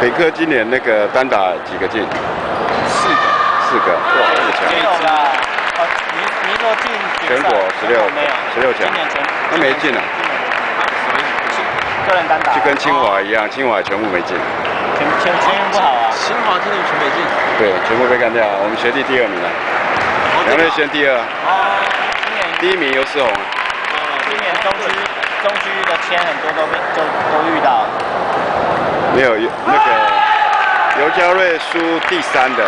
北科今年那个单打几个进？四个，四个，哇，这么强。没有啦，哦，你你说进全国十六没有，十六强。今年全那没进啊，个人单打，就跟清华一样，清华全部没进。全全全运不好啊，清华今年全没进，对，全部被干掉。我们学弟第二名了，梁瑞轩第二，哦，今年。第一名尤世宏哦。今年中区中区的签很多都被都都遇到，没有那个尤嘉瑞输第三的，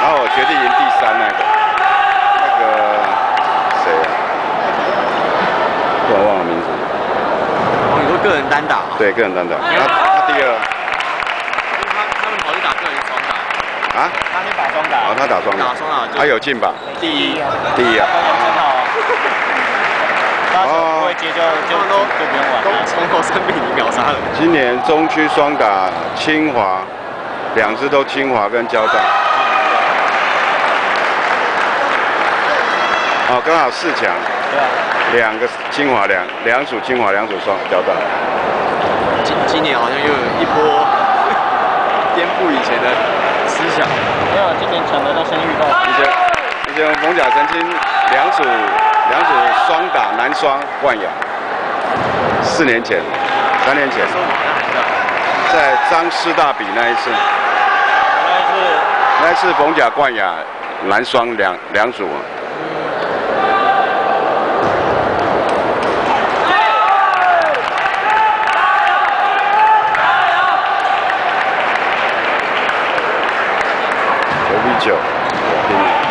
然后我学弟赢第三那个，那个谁啊？突然忘了名字。哦，你说个人单打哦，对，个人单打，他他第二。他他们跑去打个人双打，啊，他去打双打，哦，他打双打，打双打就他有进吧？第一。啊，第一啊。表演很好啊，他手不会接就就都就不用玩都了，从头三比。今年中区双打清华，两支都清华跟交大。哦，刚好四强，两个清华，两两组清华，两组双交大。今今年好像又有一波颠覆以前的思想。没有今年抢得到先遇到，以前以前冯甲曾经两组两组双打男双冠亚，四年前，三年前在。张师大比那一次，原来是那一次冯甲冠亚男双两两组。九比九。